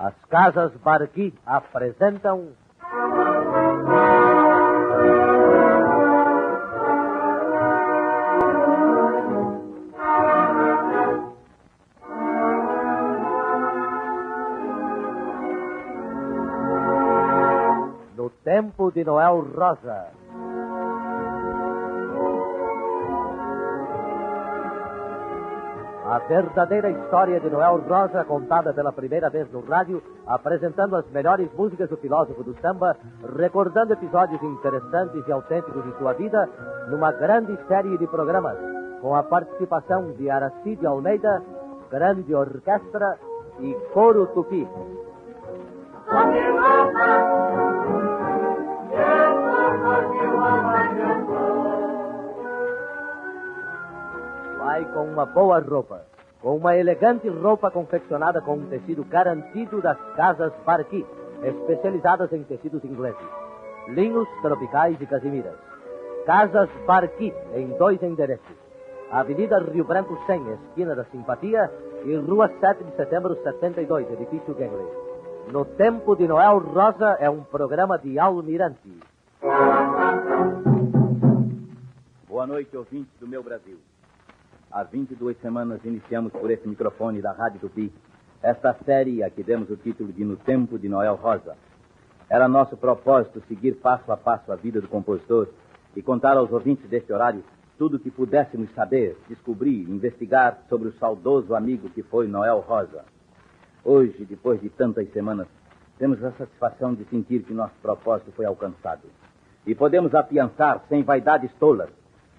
As Casas Barqui apresentam. No tempo de Noel Rosa. A verdadeira história de Noel Rosa, contada pela primeira vez no rádio, apresentando as melhores músicas do filósofo do samba, recordando episódios interessantes e autênticos de sua vida, numa grande série de programas, com a participação de Aracide Almeida, grande orquestra e coro tupi. Com uma boa roupa, com uma elegante roupa confeccionada com um tecido garantido das casas Barqui, especializadas em tecidos ingleses, linhos tropicais e casimiras. Casas Barqui, em dois endereços. Avenida Rio Branco 100, esquina da Simpatia, e Rua 7 de Setembro 72, edifício Gengley. No Tempo de Noel Rosa é um programa de Almirante. Boa noite, ouvintes do meu Brasil. Há 22 semanas iniciamos por esse microfone da Rádio Tupi esta série a que demos o título de No Tempo de Noel Rosa. Era nosso propósito seguir passo a passo a vida do compositor e contar aos ouvintes deste horário tudo o que pudéssemos saber, descobrir, investigar sobre o saudoso amigo que foi Noel Rosa. Hoje, depois de tantas semanas, temos a satisfação de sentir que nosso propósito foi alcançado. E podemos afiançar, sem vaidades tolas,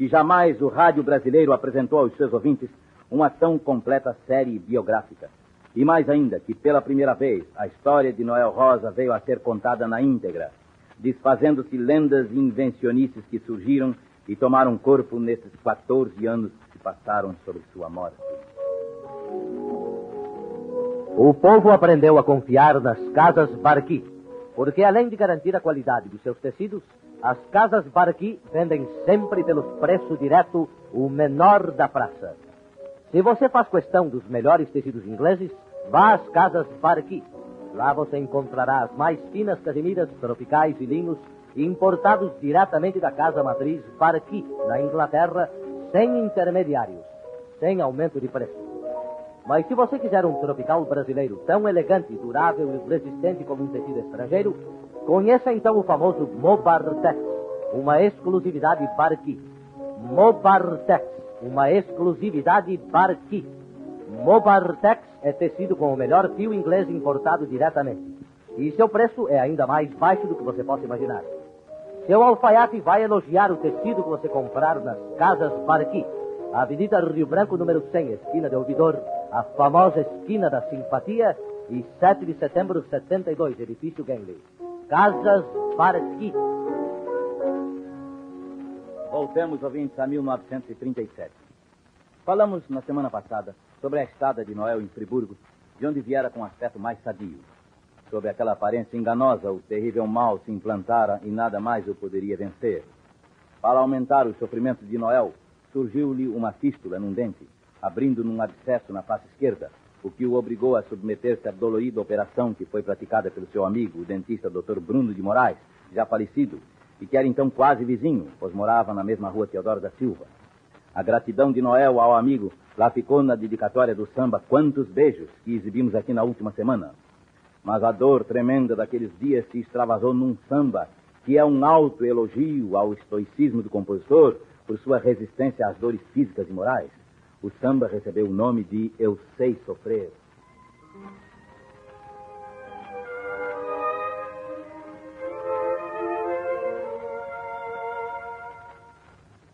que jamais o rádio brasileiro apresentou aos seus ouvintes uma tão completa série biográfica. E mais ainda, que pela primeira vez a história de Noel Rosa veio a ser contada na íntegra, desfazendo-se lendas e invencionices que surgiram e tomaram corpo nesses 14 anos que passaram sobre sua morte. O povo aprendeu a confiar nas casas Barqui, porque além de garantir a qualidade dos seus tecidos, as casas Barqui vendem sempre pelos preço direto o menor da praça. Se você faz questão dos melhores tecidos ingleses, vá às casas Barqui. Lá você encontrará as mais finas casimiras, tropicais e linhos importados diretamente da casa matriz Barqui, na Inglaterra, sem intermediários, sem aumento de preço. Mas se você quiser um tropical brasileiro tão elegante, durável e resistente como um tecido estrangeiro, conheça então o famoso Mobartex, uma exclusividade Barqui. Mobartex, uma exclusividade Barqui. Mobartex é tecido com o melhor fio inglês importado diretamente. E seu preço é ainda mais baixo do que você possa imaginar. Seu alfaiate vai elogiar o tecido que você comprar nas casas Barqui. Avenida Rio Branco, número 100, esquina de Ouvidor, a famosa esquina da Simpatia e 7 de setembro 72, edifício Gengley. Casas Barqui. Voltemos, ouvintes, a 1937. Falamos na semana passada sobre a estada de Noel em Friburgo, de onde viera com aspecto mais sadio. Sob aquela aparência enganosa, o terrível mal se implantara e nada mais o poderia vencer. Para aumentar os sofrimentos de Noel, surgiu-lhe uma fístula num dente, abrindo num abscesso na face esquerda, o que o obrigou a submeter-se à dolorida operação que foi praticada pelo seu amigo, o dentista Dr. Bruno de Moraes, já falecido, e que era então quase vizinho, pois morava na mesma rua Teodoro da Silva. A gratidão de Noel ao amigo lá ficou na dedicatória do samba Quantos Beijos, que exibimos aqui na última semana. Mas a dor tremenda daqueles dias se extravasou num samba, que é um alto elogio ao estoicismo do compositor por sua resistência às dores físicas e morais. O samba recebeu o nome de Eu Sei Sofrer.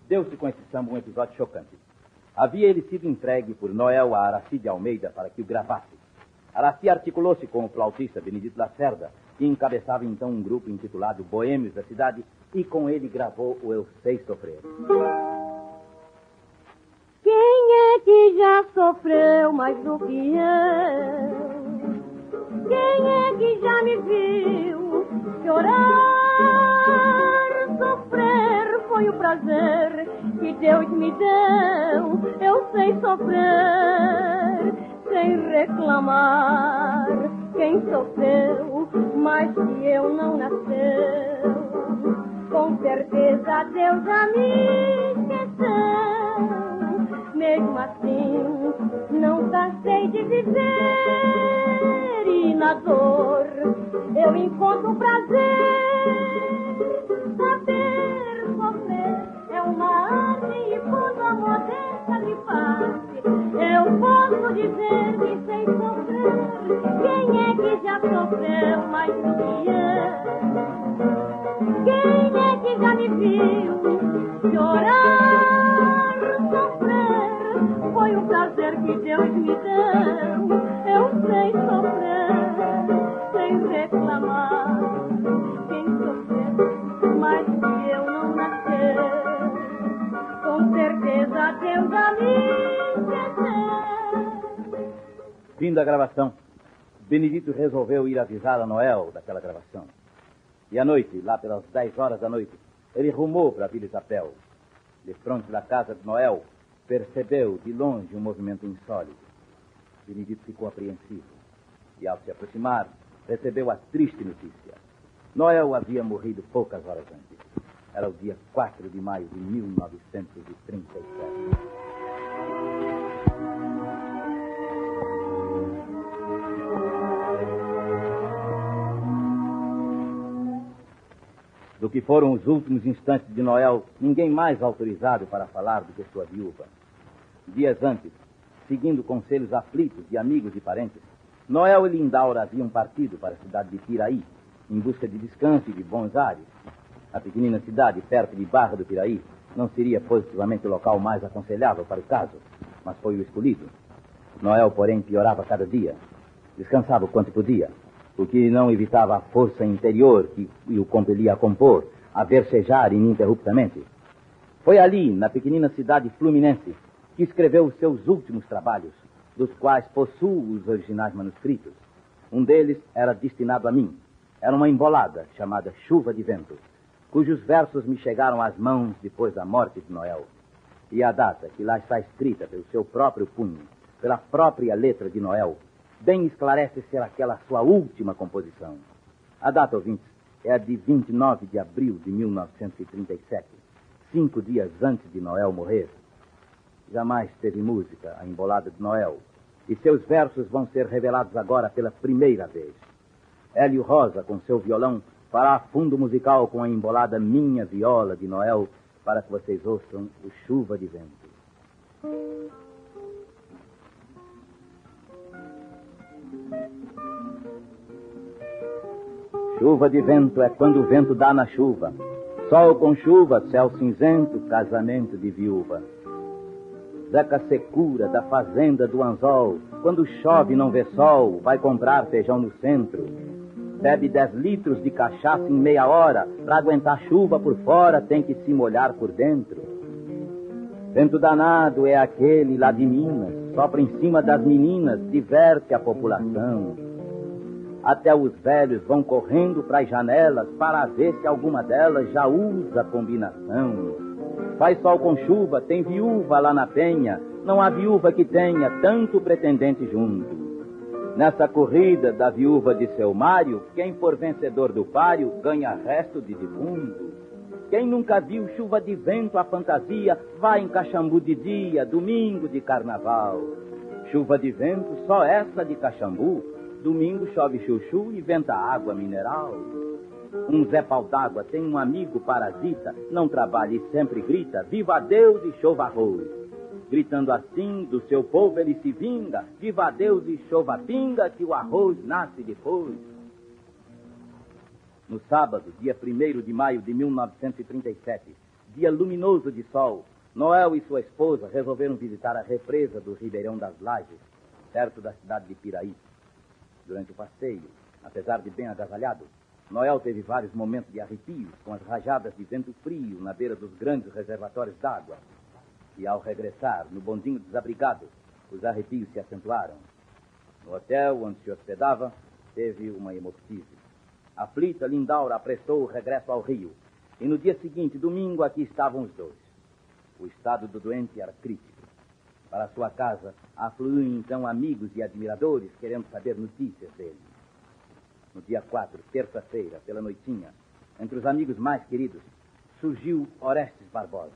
Deu-se com esse samba um episódio chocante. Havia ele sido entregue por Noel a Aracide Almeida para que o gravasse. Araci articulou-se com o flautista Benedito Lacerda, que encabeçava então um grupo intitulado Boêmios da Cidade, e com ele gravou o Eu Sei Sofrer. Já sofreu mais do que eu? Quem é que já me viu chorar? Sofrer foi o prazer que Deus me deu. Eu sei sofrer sem reclamar. Quem sofreu, mas que eu não nasceu, com certeza Deus já me esqueceu. Mesmo assim, não cansei de viver e na dor eu encontro prazer. Saber sofrer é uma arte e quando modesta de face, eu posso dizer que sei sofrer. Quem é que já sofreu mais do que eu? Quem é que já me viu chorar, um prazer que Deus me deu. Eu sei sofrer sem reclamar. Quem sofreu mais que eu não nasceu, com certeza Deus a me esqueceu. Fim da gravação. Benedito resolveu ir avisar a Noel daquela gravação. E à noite, lá pelas 10 horas da noite, ele rumou para a Vila Isabel. De frente da casa de Noel, percebeu de longe um movimento insólito. Benedito ficou apreensivo. E ao se aproximar, recebeu a triste notícia. Noel havia morrido poucas horas antes. Era o dia 4 de maio de 1937. Do que foram os últimos instantes de Noel, ninguém mais autorizado para falar do que sua viúva. Dias antes, seguindo conselhos aflitos de amigos e parentes, Noel e Lindaura haviam partido para a cidade de Piraí, em busca de descanso e de bons ares. A pequenina cidade, perto de Barra do Piraí, não seria positivamente o local mais aconselhável para o caso, mas foi o escolhido. Noel, porém, piorava cada dia. Descansava o quanto podia, o que não evitava a força interior que o compelia a compor, a versejar ininterruptamente. Foi ali, na pequenina cidade fluminense, que escreveu os seus últimos trabalhos, dos quais possuo os originais manuscritos. Um deles era destinado a mim. Era uma embolada chamada Chuva de Vento, cujos versos me chegaram às mãos depois da morte de Noel. E a data que lá está escrita pelo seu próprio punho, pela própria letra de Noel, bem esclarece ser aquela sua última composição. A data, ouvintes, é a de 29 de abril de 1937, cinco dias antes de Noel morrer. Jamais teve música a embolada de Noel, e seus versos vão ser revelados agora pela primeira vez. Hélio Rosa, com seu violão, fará fundo musical com a embolada Minha Viola de Noel, para que vocês ouçam o Chuva de Vento. Chuva de vento é quando o vento dá na chuva. Sol com chuva, céu cinzento, casamento de viúva. Zeca Secura, da fazenda do Anzol, quando chove não vê sol, vai comprar feijão no centro. Bebe dez litros de cachaça em meia hora, para aguentar chuva por fora tem que se molhar por dentro. Vento danado é aquele lá de Minas, sopra em cima das meninas, diverte a população. Até os velhos vão correndo para as janelas para ver se alguma delas já usa combinação. Faz sol com chuva, tem viúva lá na penha, não há viúva que tenha tanto pretendente junto. Nessa corrida da viúva de seu Mário, quem for vencedor do páreo ganha resto de defunto. Quem nunca viu chuva de vento a fantasia, vai em Caxambu de dia, domingo de carnaval. Chuva de vento, só essa de Caxambu, domingo chove chuchu e venta água mineral. Um Zé Pau d'Água tem um amigo parasita, não trabalha e sempre grita, viva Deus e chova arroz. Gritando assim, do seu povo ele se vinga, viva Deus e chova pinga, que o arroz nasce depois. No sábado, dia 1 de maio de 1937, dia luminoso de sol, Noel e sua esposa resolveram visitar a represa do Ribeirão das Lajes, perto da cidade de Piraí. Durante o passeio, apesar de bem agasalhado, Noel teve vários momentos de arrepios com as rajadas de vento frio na beira dos grandes reservatórios d'água. E ao regressar no bondinho desabrigado, os arrepios se acentuaram. No hotel onde se hospedava, teve uma hemoptise. Aflita, Lindaura apressou o regresso ao Rio. E no dia seguinte, domingo, aqui estavam os dois. O estado do doente era crítico. Para sua casa afluíam então amigos e admiradores querendo saber notícias dele. No dia 4, terça-feira, pela noitinha, entre os amigos mais queridos, surgiu Orestes Barbosa.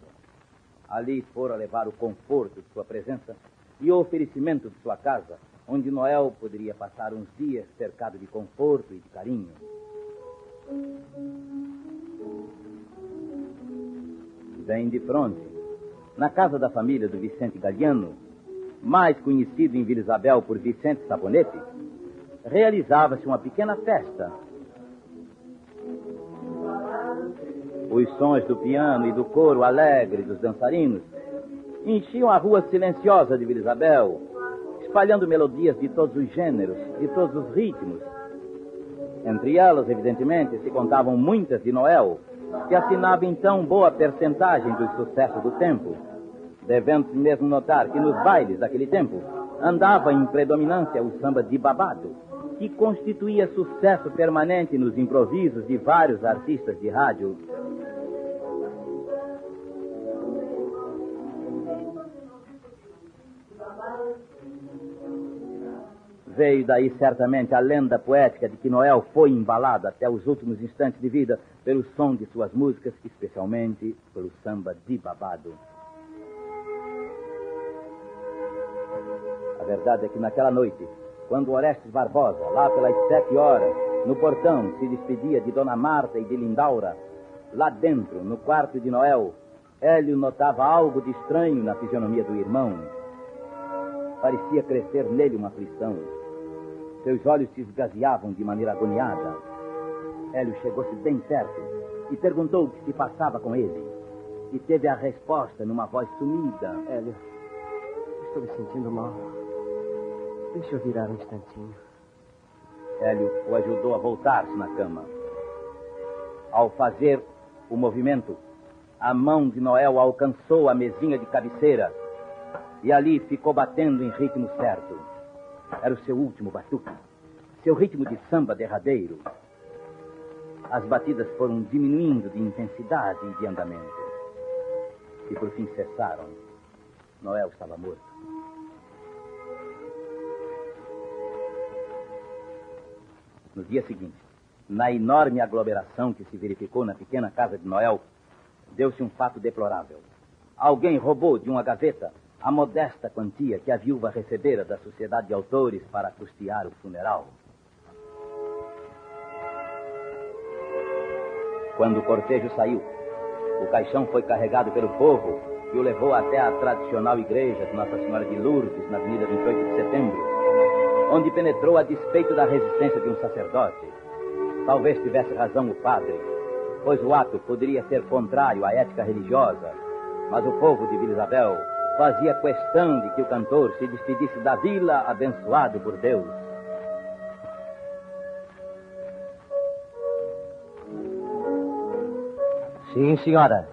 Ali fora levar o conforto de sua presença e o oferecimento de sua casa, onde Noel poderia passar uns dias cercado de conforto e de carinho. Bem de fronte, na casa da família do Vicente Galiano, mais conhecido em Vila Isabel por Vicente Sabonete, realizava-se uma pequena festa. Os sons do piano e do coro alegre dos dançarinos enchiam a rua silenciosa de Vila Isabel, espalhando melodias de todos os gêneros, de todos os ritmos. Entre elas, evidentemente, se contavam muitas de Noel, que assinava então boa percentagem dos sucessos do tempo. Devendo-se mesmo notar que nos bailes daquele tempo andava em predominância o samba de babado, que constituía sucesso permanente nos improvisos de vários artistas de rádio. Veio daí certamente a lenda poética de que Noel foi embalado até os últimos instantes de vida pelo som de suas músicas, especialmente pelo samba de babado. A verdade é que naquela noite, quando Orestes Barbosa, lá pelas sete horas, no portão, se despedia de Dona Marta e de Lindaura, lá dentro, no quarto de Noel, Hélio notava algo de estranho na fisionomia do irmão. Parecia crescer nele uma aflição. Seus olhos se esgazeavam de maneira agoniada. Hélio chegou-se bem perto e perguntou o que se passava com ele. E teve a resposta numa voz sumida. Hélio, estou me sentindo mal. Deixa eu virar um instantinho. Hélio o ajudou a voltar-se na cama. Ao fazer o movimento, a mão de Noel alcançou a mesinha de cabeceira e ali ficou batendo em ritmo certo. Era o seu último batuque, seu ritmo de samba derradeiro. As batidas foram diminuindo de intensidade e de andamento. E por fim cessaram. Noel estava morto. No dia seguinte, na enorme aglomeração que se verificou na pequena casa de Noel, deu-se um fato deplorável. Alguém roubou de uma gaveta a modesta quantia que a viúva recebera da Sociedade de Autores para custear o funeral. Quando o cortejo saiu, o caixão foi carregado pelo povo e o levou até a tradicional igreja de Nossa Senhora de Lourdes, na Avenida 28 de Setembro, onde penetrou a despeito da resistência de um sacerdote. Talvez tivesse razão o padre, pois o ato poderia ser contrário à ética religiosa, mas o povo de Vila Isabel fazia questão de que o cantor se despedisse da vila abençoado por Deus. Sim, senhora.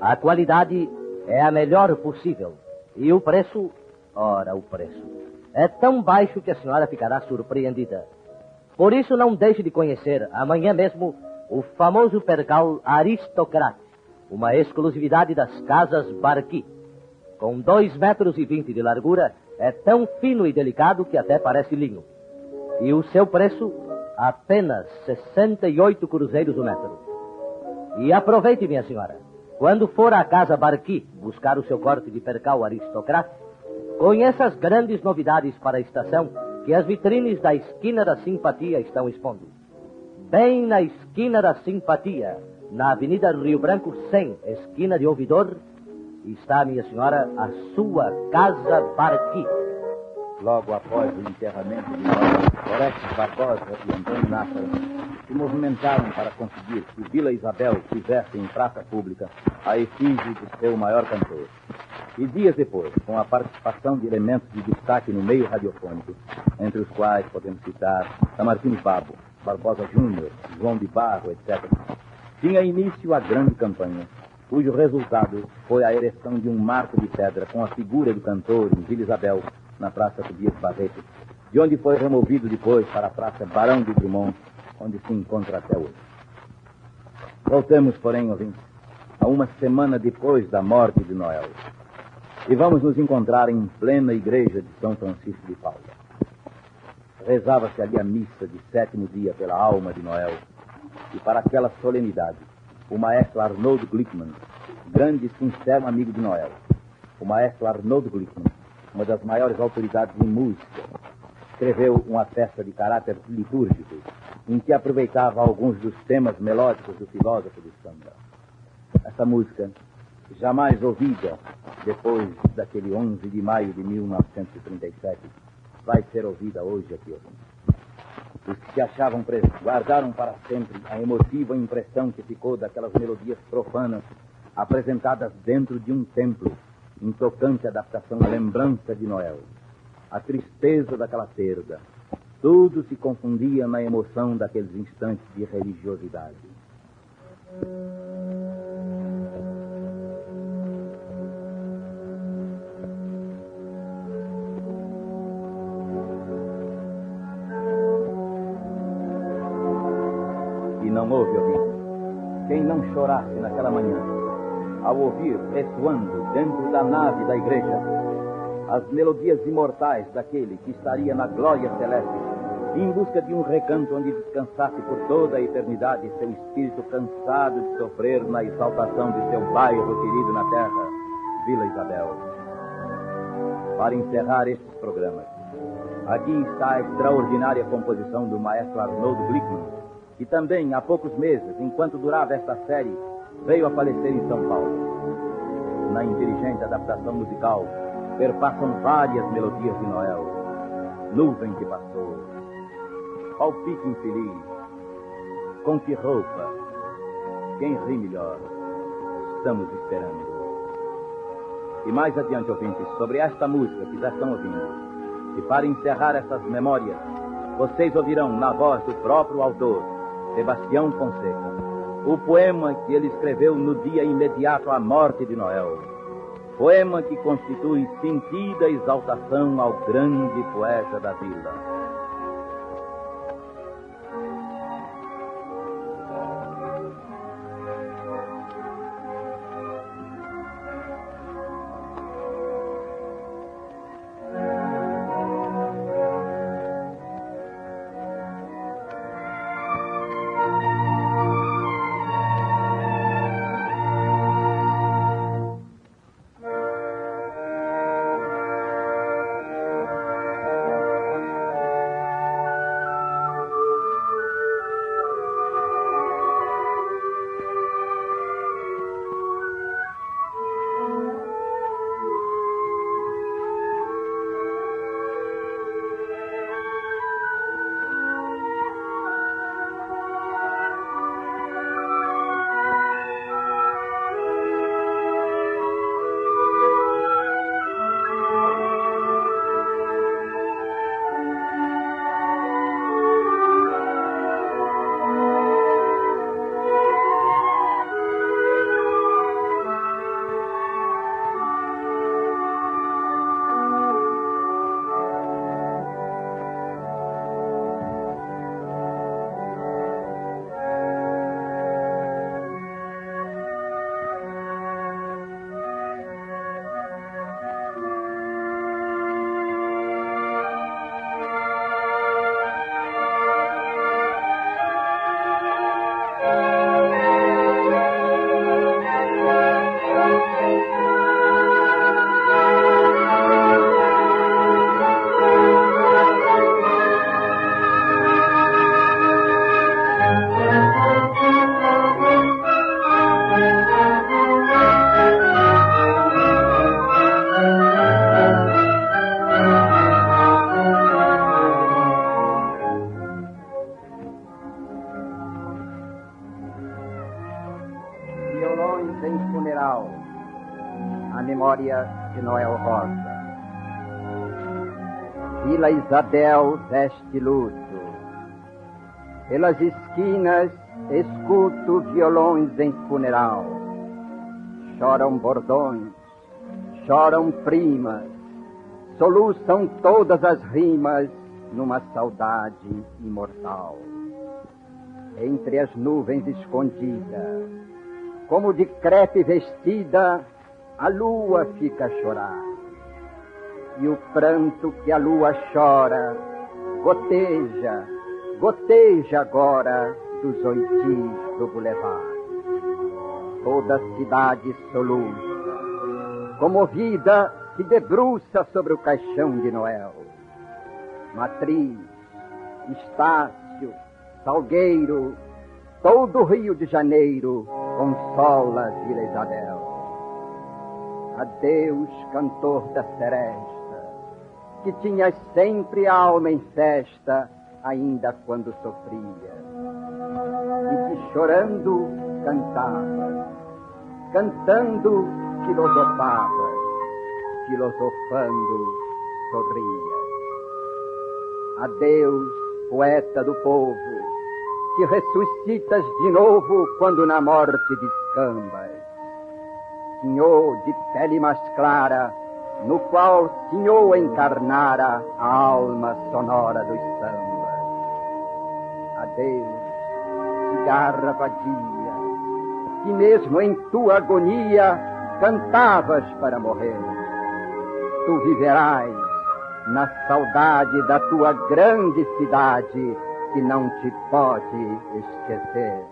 A qualidade é a melhor possível. E o preço? Ora, o preço. É tão baixo que a senhora ficará surpreendida. Por isso, não deixe de conhecer amanhã mesmo o famoso percal Aristocrate, uma exclusividade das casas Barqui. Com dois metros e vinte de largura, é tão fino e delicado que até parece linho. E o seu preço, apenas 68 cruzeiros o metro. E aproveite, minha senhora. Quando for à casa Barqui buscar o seu corte de percal aristocrata, conheça as grandes novidades para a estação que as vitrines da Esquina da Simpatia estão expondo. Bem na Esquina da Simpatia, na Avenida Rio Branco 100, esquina de Ouvidor, está, minha senhora, a sua casa Barqui. Logo após o enterramento de Orestes Barbosa e Antônio Nássara se movimentaram para conseguir que Vila Isabel fizesse em praça pública a efígie de seu maior cantor. E dias depois, com a participação de elementos de destaque no meio radiofônico, entre os quais podemos citar Samartino Babo, Barbosa Júnior, João de Barro, etc., tinha início a grande campanha, cujo resultado foi a ereção de um marco de pedra com a figura do cantor em Vila Isabel, na Praça Tobias Barreto, de onde foi removido depois para a Praça Barão de Drummond, onde se encontra até hoje. Voltemos, porém, ouvintes, a uma semana depois da morte de Noel. E vamos nos encontrar em plena igreja de São Francisco de Paula. Rezava-se ali a missa de sétimo dia pela alma de Noel. E para aquela solenidade, o maestro Arnold Glickman, grande e sincero amigo de Noel, o maestro Arnold Glickman, uma das maiores autoridades em música, escreveu uma festa de caráter litúrgico em que aproveitava alguns dos temas melódicos do filósofo do samba. Essa música, jamais ouvida depois daquele 11 de maio de 1937, vai ser ouvida hoje aqui. Os que se achavam presos guardaram para sempre a emotiva impressão que ficou daquelas melodias profanas apresentadas dentro de um templo, em tocante adaptação à lembrança de Noel. A tristeza daquela perda, tudo se confundia na emoção daqueles instantes de religiosidade. E não houve ouvinte. Quem não chorasse naquela manhã, ao ouvir ressoando dentro da nave da igreja as melodias imortais daquele que estaria na glória celeste em busca de um recanto onde descansasse por toda a eternidade seu espírito cansado de sofrer na exaltação de seu bairro querido na terra, Vila Isabel. Para encerrar estes programas, aqui está a extraordinária composição do maestro Arnoldo Glickman, que também há poucos meses, enquanto durava esta série, veio a falecer em São Paulo. Na inteligente adaptação musical, perpassam várias melodias de Noel. Nuvem que passou, palpite infeliz. Com que roupa? Quem ri melhor? Estamos esperando. E mais adiante, ouvintes, sobre esta música que já estão ouvindo. E para encerrar essas memórias, vocês ouvirão na voz do próprio autor, Sebastião Fonseca, o poema que ele escreveu no dia imediato à morte de Noel. Poema que constitui sentida exaltação ao grande poeta da vila. Isabel veste luto. Pelas esquinas escuto violões em funeral. Choram bordões, choram primas, soluçam todas as rimas numa saudade imortal. Entre as nuvens escondida, como de crepe vestida, a lua fica a chorar. E o pranto que a lua chora goteja, goteja agora dos oitis do bulevar. Toda a cidade soluça, comovida, se debruça sobre o caixão de Noel. Matriz, Estácio, Salgueiro, todo o Rio de Janeiro consola Vila Isabel. Adeus, cantor da seresta, que tinhas sempre a alma em festa, ainda quando sofria. E que chorando cantava, cantando filosofava, filosofando sorria. Adeus, poeta do povo, que ressuscitas de novo quando na morte descambas. Senhor de pele mais clara, no qual Senhor encarnara a alma sonora dos sambas. Adeus, cigarra vadia, que mesmo em tua agonia cantavas para morrer. Tu viverás na saudade da tua grande cidade que não te pode esquecer.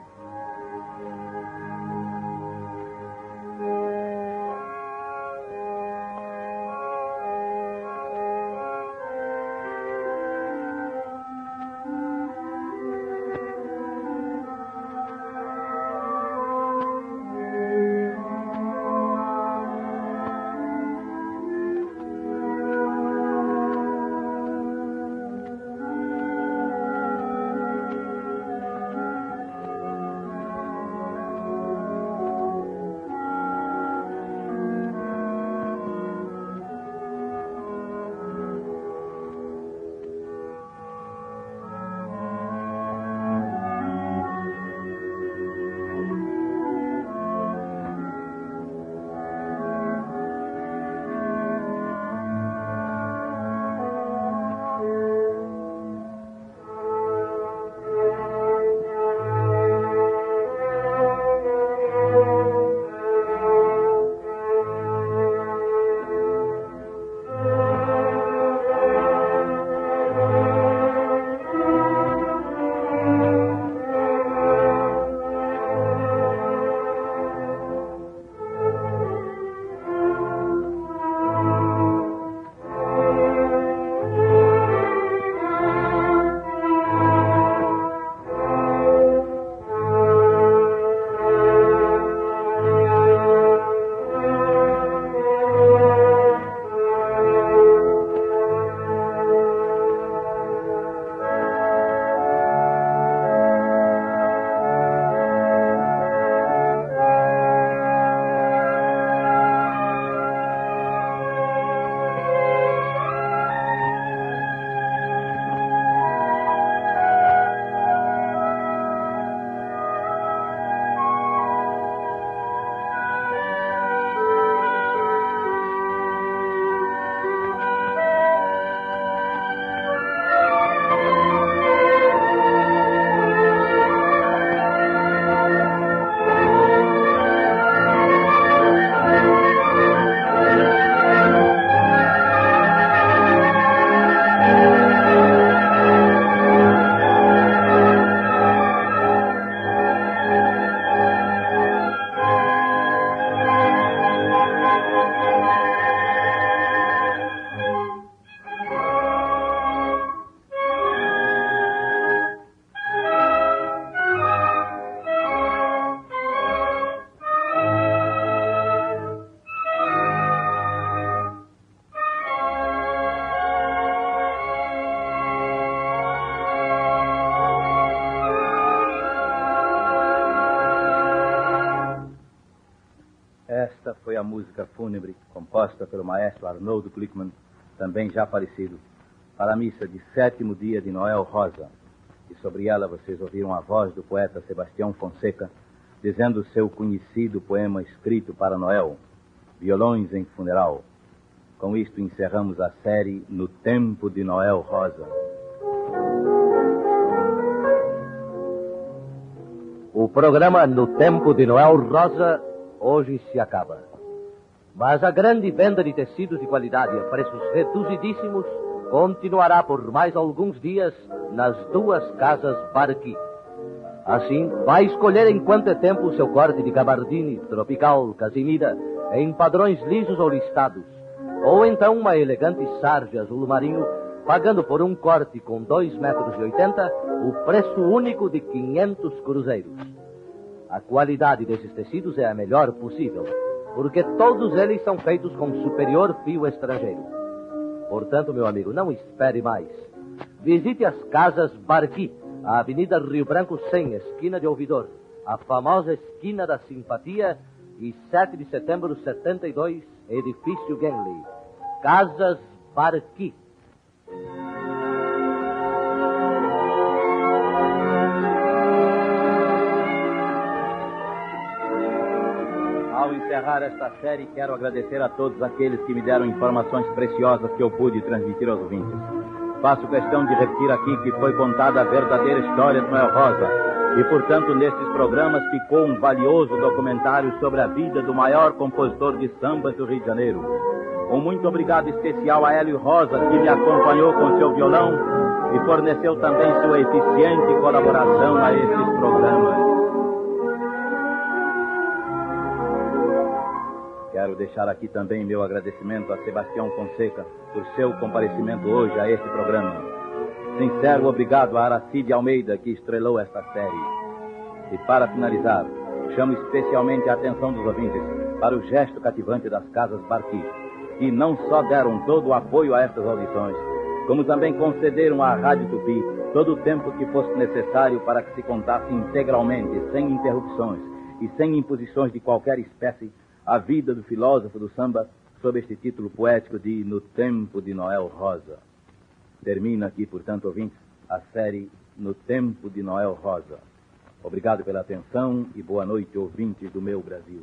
Maestro Arnoldo Glickman, também já falecido, para a missa de sétimo dia de Noel Rosa. E sobre ela vocês ouviram a voz do poeta Sebastião Fonseca, dizendo seu conhecido poema escrito para Noel, Violões em Funeral. Com isto encerramos a série No Tempo de Noel Rosa. O programa No Tempo de Noel Rosa hoje se acaba. Mas a grande venda de tecidos de qualidade a preços reduzidíssimos continuará por mais alguns dias nas duas casas Barqui. Assim, vai escolher em quanto é tempo o seu corte de gabardine, tropical, casimira, em padrões lisos ou listados, ou então uma elegante sarja azul marinho, pagando por um corte com 2,80 metros e oitenta, o preço único de 500 cruzeiros. A qualidade desses tecidos é a melhor possível, porque todos eles são feitos com superior fio estrangeiro. Portanto, meu amigo, não espere mais. Visite as casas Barqui, a Avenida Rio Branco 100, esquina de Ouvidor, a famosa esquina da simpatia e 7 de setembro de 72, edifício Genley. Casas Barqui. Encerrar esta série, quero agradecer a todos aqueles que me deram informações preciosas que eu pude transmitir aos ouvintes. Faço questão de repetir aqui que foi contada a verdadeira história de Noel Rosa e, portanto, nestes programas ficou um valioso documentário sobre a vida do maior compositor de sambas do Rio de Janeiro. Um muito obrigado especial a Hélio Rosa, que me acompanhou com seu violão e forneceu também sua eficiente colaboração a estes programas. Quero deixar aqui também meu agradecimento a Sebastião Fonseca por seu comparecimento hoje a este programa. Sincero obrigado a Aracide Almeida, que estrelou esta série. E para finalizar, chamo especialmente a atenção dos ouvintes para o gesto cativante das casas Barqui, que não só deram todo o apoio a estas audições, como também concederam à Rádio Tupi todo o tempo que fosse necessário para que se contasse integralmente, sem interrupções e sem imposições de qualquer espécie, a vida do filósofo do samba sob este título poético de No Tempo de Noel Rosa. Termina aqui, portanto, ouvintes, a série No Tempo de Noel Rosa. Obrigado pela atenção e boa noite, ouvintes do meu Brasil.